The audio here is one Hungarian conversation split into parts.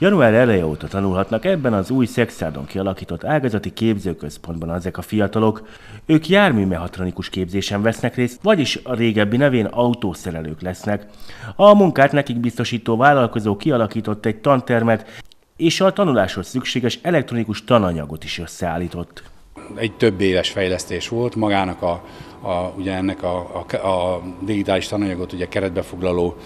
Január eleje óta tanulhatnak ebben az új Szexádon kialakított ágazati képzőközpontban ezek a fiatalok. Ők járműmehatronikus képzésen vesznek részt, vagyis a régebbi nevén autószerelők lesznek. A munkát nekik biztosító vállalkozó kialakított egy tantermet, és a tanuláshoz szükséges elektronikus tananyagot is összeállított. Egy több éves fejlesztés volt, magának a, a, ugye ennek a, a, a digitális tananyagot ugye keretbe foglaló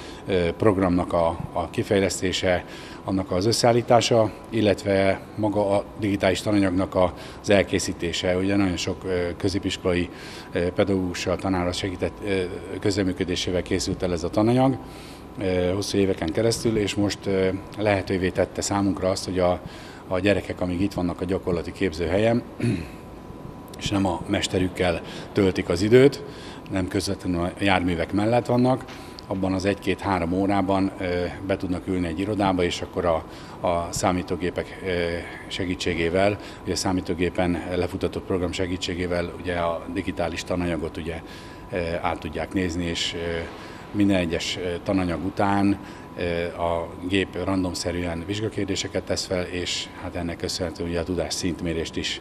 programnak a, a kifejlesztése, annak az összeállítása, illetve maga a digitális tananyagnak az elkészítése. Ugye nagyon sok középiskolai pedagógussal, tanárral segített közreműködésével készült el ez a tananyag hosszú éveken keresztül, és most lehetővé tette számunkra azt, hogy a, a gyerekek, amíg itt vannak a gyakorlati képzőhelyen, és nem a mesterükkel töltik az időt, nem közvetlenül a járművek mellett vannak, abban az egy-két-három órában be tudnak ülni egy irodába, és akkor a, a számítógépek segítségével, ugye a számítógépen lefutatott program segítségével ugye a digitális tananyagot ugye át tudják nézni, és minden egyes tananyag után a gép randomszerűen vizsgakérdéseket tesz fel, és hát ennek köszönhetően ugye a tudás szintmérést is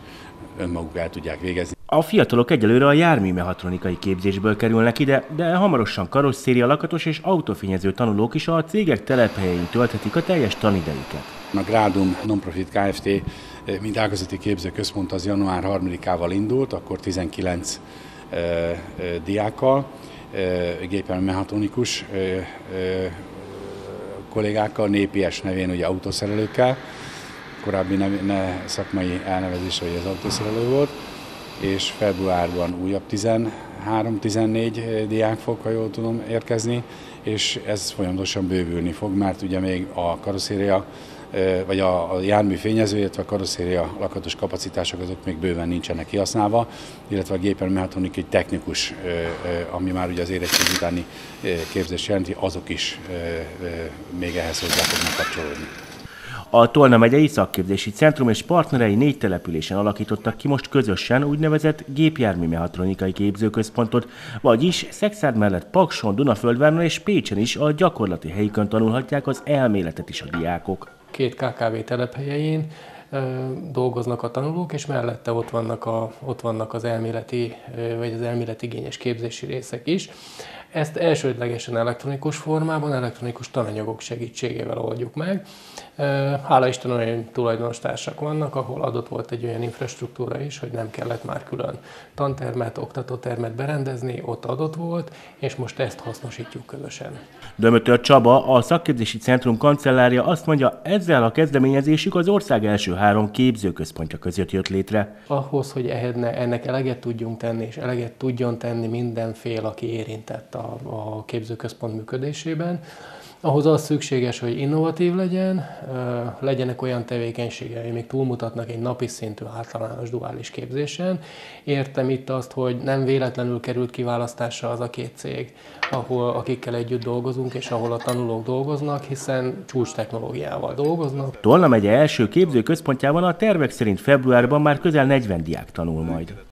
önmaguk el tudják végezni. A fiatalok egyelőre a járműmehatronikai képzésből kerülnek ide, de hamarosan karosszéria lakatos és autófényező tanulók is a cégek telephelyein tölthetik a teljes tanidejüket. A Grádum Nonprofit Kft. mint ágazati képzőközpont az január 3-ával indult, akkor 19 e, e, diákkal, mehatronikus kollégákkal, népies nevén ugye autószerelőkkel, korábbi ne, ne szakmai elnevezés, hogy az autószerelő volt, és februárban újabb 13-14 diák fog, ha jól tudom, érkezni, és ez folyamatosan bővülni fog, mert ugye még a karosszéria vagy a, a jármű fényező, illetve a karosszéria lakatos kapacitások azok még bőven nincsenek kihasználva, illetve a gépen egy technikus, ami már ugye az érettség utáni képzés jelenti, azok is még ehhez hozzá fognak kapcsolódni. A Tolna megyei szakképzési centrum és partnerei négy településen alakítottak ki most közösen úgynevezett gépjárműmehatronikai képzőközpontot, vagyis Szexárd mellett Pakson, Dunaföldváron és Pécsen is a gyakorlati helyükön tanulhatják az elméletet is a diákok. Két KKV telephelyén dolgoznak a tanulók, és mellette ott vannak, a, ott vannak az elméleti, vagy az elméletigényes képzési részek is. Ezt elsődlegesen elektronikus formában, elektronikus tananyagok segítségével oldjuk meg. Hála Isten olyan tulajdonostársak vannak, ahol adott volt egy olyan infrastruktúra is, hogy nem kellett már külön tantermet, oktatótermet berendezni, ott adott volt, és most ezt hasznosítjuk közösen. Dömötör Csaba, a szakképzési centrum kancellárja azt mondja, ezzel a kezdeményezésük az ország első három képzőközpontja között jött létre. Ahhoz, hogy ennek eleget tudjunk tenni, és eleget tudjon tenni mindenfél, aki érintett a, a képzőközpont működésében, ahhoz az szükséges, hogy innovatív legyen, legyenek olyan tevékenységei, még túlmutatnak egy napi szintű általános duális képzésen. Értem itt azt, hogy nem véletlenül került kiválasztásra az a két cég, ahol, akikkel együtt dolgozunk, és ahol a tanulók dolgoznak, hiszen csúcs technológiával dolgoznak. Tolna megye első képzőközpontjában a tervek szerint februárban már közel 40 diák tanul majd.